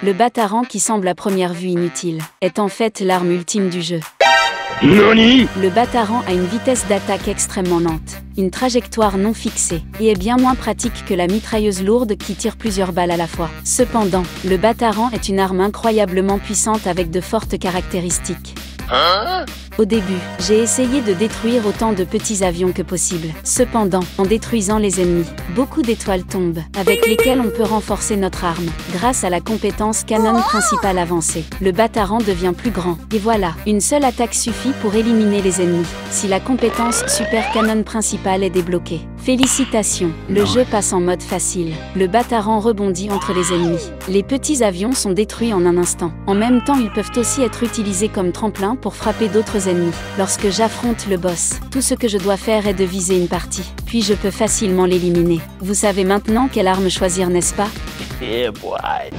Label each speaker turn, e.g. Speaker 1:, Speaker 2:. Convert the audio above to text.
Speaker 1: Le Bataran qui semble à première vue inutile, est en fait l'arme ultime du jeu.
Speaker 2: NANI
Speaker 1: Le Bataran a une vitesse d'attaque extrêmement lente, une trajectoire non fixée, et est bien moins pratique que la mitrailleuse lourde qui tire plusieurs balles à la fois. Cependant, le Bataran est une arme incroyablement puissante avec de fortes caractéristiques. Au début, j'ai essayé de détruire autant de petits avions que possible. Cependant, en détruisant les ennemis, beaucoup d'étoiles tombent, avec lesquelles on peut renforcer notre arme. Grâce à la compétence canon principale avancée, le Bataran devient plus grand. Et voilà, une seule attaque suffit pour éliminer les ennemis, si la compétence super canon principale est débloquée. Félicitations, le jeu passe en mode facile. Le Bataran rebondit entre les ennemis. Les petits avions sont détruits en un instant. En même temps, ils peuvent aussi être utilisés comme tremplin pour frapper d'autres ennemis. Lorsque j'affronte le boss, tout ce que je dois faire est de viser une partie. Puis je peux facilement l'éliminer. Vous savez maintenant quelle arme choisir, n'est-ce pas?
Speaker 2: Boy.